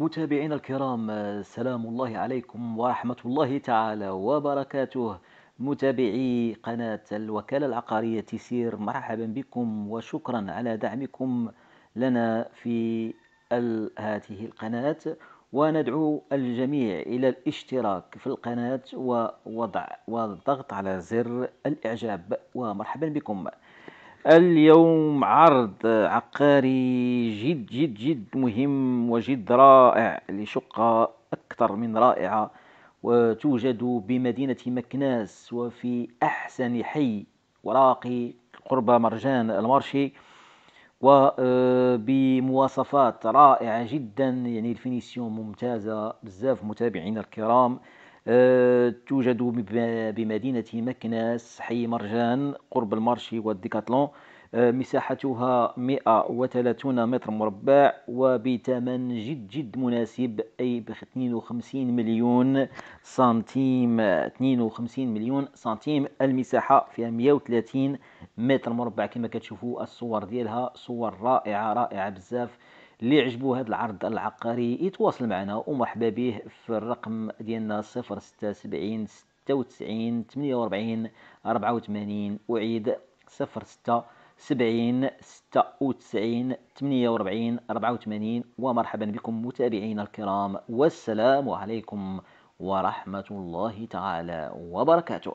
متابعينا الكرام سلام الله عليكم ورحمة الله تعالى وبركاته. متابعي قناة الوكالة العقارية تيسير مرحبا بكم وشكرا على دعمكم لنا في هذه القناة. وندعو الجميع إلى الاشتراك في القناة ووضع والضغط على زر الإعجاب. ومرحبا بكم. اليوم عرض عقاري جد جد جد مهم وجد رائع لشقة أكثر من رائعة وتوجد بمدينة مكناس وفي أحسن حي وراقي قرب مرجان ال marché وبمواصفات رائعة جدا يعني ال finition ممتازة بزاف متابعينا الكرام. آه، توجد بمدينة مكناس حي مرجان قرب ال marché وال Decathlon. آه، مساحتها 130 متر مربع وبثمن جد جد مناسب أي ب 52 مليون سنتيم. 52 مليون سنتيم. المساحة فيها 130 متر مربع كما كتشوفوا الصور ديالها صور رائعة رائعة بزاف. اللي عجبو هذا العرض العقاري يتواصل معنا ومرحبا به في الرقم ديالنا 076 96 48 84 أعيد 06 70 96 48 84 ومرحبا بكم متابعينا الكرام والسلام عليكم ورحمة الله تعالى وبركاته.